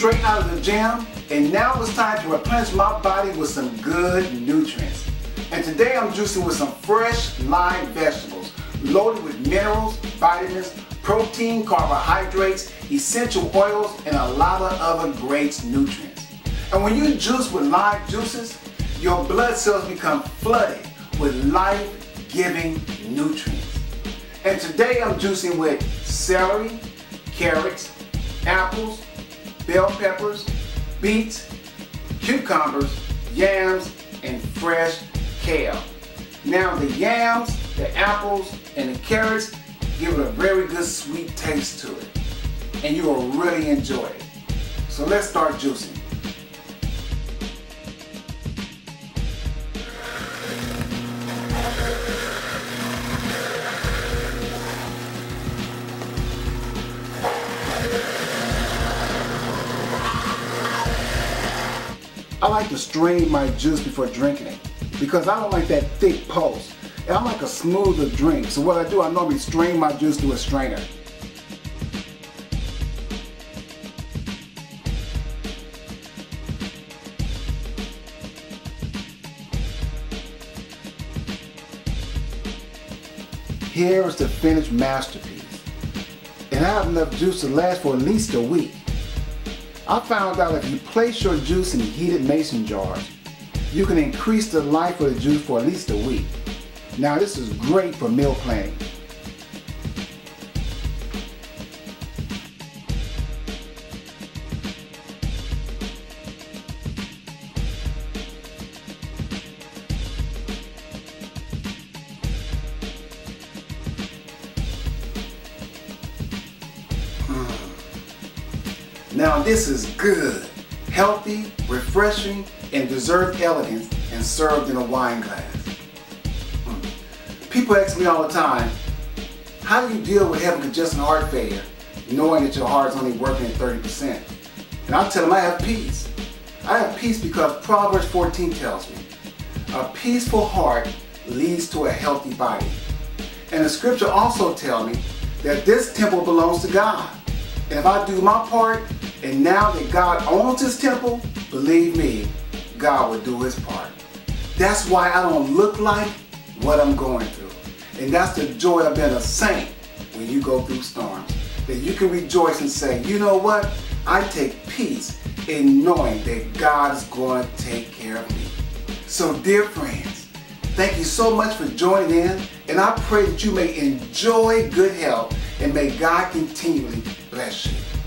straight out of the gym and now it's time to replenish my body with some good nutrients. And today I'm juicing with some fresh live vegetables loaded with minerals, vitamins, protein, carbohydrates, essential oils, and a lot of other great nutrients. And when you juice with live juices, your blood cells become flooded with life-giving nutrients. And today I'm juicing with celery, carrots, apples, bell peppers, beets, cucumbers, yams, and fresh kale. Now the yams, the apples, and the carrots give it a very good sweet taste to it. And you will really enjoy it. So let's start juicing. I like to strain my juice before drinking it because I don't like that thick pulse. And I like a smoother drink. So what I do, I normally strain my juice through a strainer. Here is the finished masterpiece. And I have enough juice to last for at least a week. I found out if you place your juice in heated mason jars, you can increase the life of the juice for at least a week. Now this is great for meal planning. Now this is good, healthy, refreshing, and deserved elegance and served in a wine glass. Mm. People ask me all the time, how do you deal with having congestive heart failure knowing that your heart is only working at 30%? And I tell them I have peace. I have peace because Proverbs 14 tells me, a peaceful heart leads to a healthy body. And the scripture also tells me that this temple belongs to God. And if I do my part, and now that God owns his temple, believe me, God will do his part. That's why I don't look like what I'm going through. And that's the joy of being a saint when you go through storms. That you can rejoice and say, you know what? I take peace in knowing that God is going to take care of me. So dear friends, thank you so much for joining in. And I pray that you may enjoy good health and may God continually bless you.